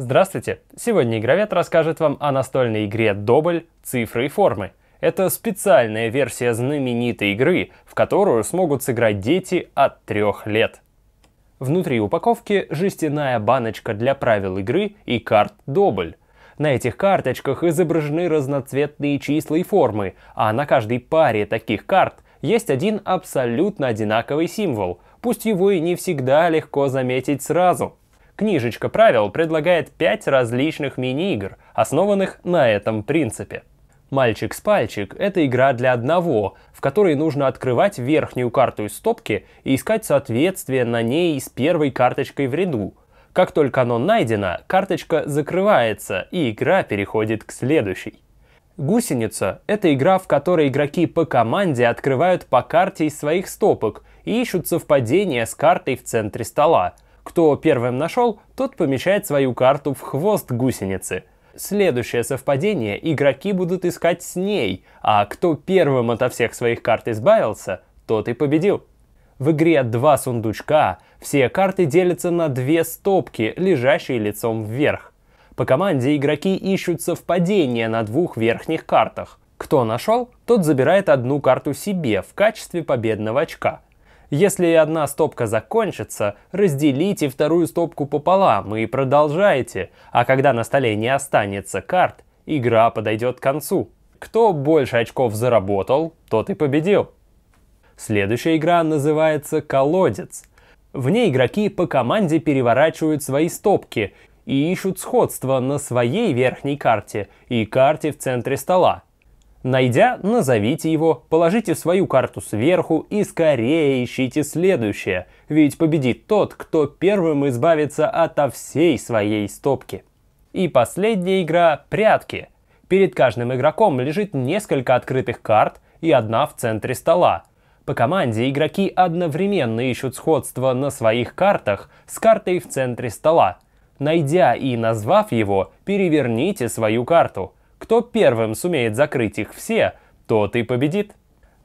Здравствуйте! Сегодня Игровед расскажет вам о настольной игре «Добль. Цифры и формы». Это специальная версия знаменитой игры, в которую смогут сыграть дети от трех лет. Внутри упаковки жестяная баночка для правил игры и карт «Добль». На этих карточках изображены разноцветные числа и формы, а на каждой паре таких карт есть один абсолютно одинаковый символ, пусть его и не всегда легко заметить сразу – Книжечка правил предлагает пять различных мини-игр, основанных на этом принципе. «Мальчик с пальчик» — это игра для одного, в которой нужно открывать верхнюю карту из стопки и искать соответствие на ней с первой карточкой в ряду. Как только оно найдено, карточка закрывается, и игра переходит к следующей. Гусеница – это игра, в которой игроки по команде открывают по карте из своих стопок и ищут совпадение с картой в центре стола – кто первым нашел, тот помещает свою карту в хвост гусеницы. Следующее совпадение игроки будут искать с ней, а кто первым ото всех своих карт избавился, тот и победил. В игре два сундучка, все карты делятся на две стопки, лежащие лицом вверх. По команде игроки ищут совпадения на двух верхних картах. Кто нашел, тот забирает одну карту себе в качестве победного очка – если одна стопка закончится, разделите вторую стопку пополам и продолжайте, а когда на столе не останется карт, игра подойдет к концу. Кто больше очков заработал, тот и победил. Следующая игра называется «Колодец». В ней игроки по команде переворачивают свои стопки и ищут сходство на своей верхней карте и карте в центре стола. Найдя, назовите его, положите свою карту сверху и скорее ищите следующее, ведь победит тот, кто первым избавится ото всей своей стопки. И последняя игра – прятки. Перед каждым игроком лежит несколько открытых карт и одна в центре стола. По команде игроки одновременно ищут сходство на своих картах с картой в центре стола. Найдя и назвав его, переверните свою карту – кто первым сумеет закрыть их все, тот и победит.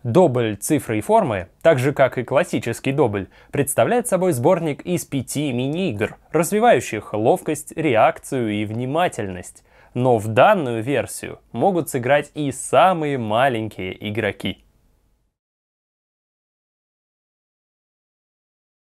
Добль цифры и формы, так же как и классический добль, представляет собой сборник из пяти мини-игр, развивающих ловкость, реакцию и внимательность. Но в данную версию могут сыграть и самые маленькие игроки.